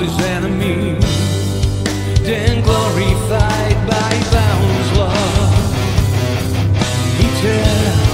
his enemy, then glorified by boundless love. Eternal.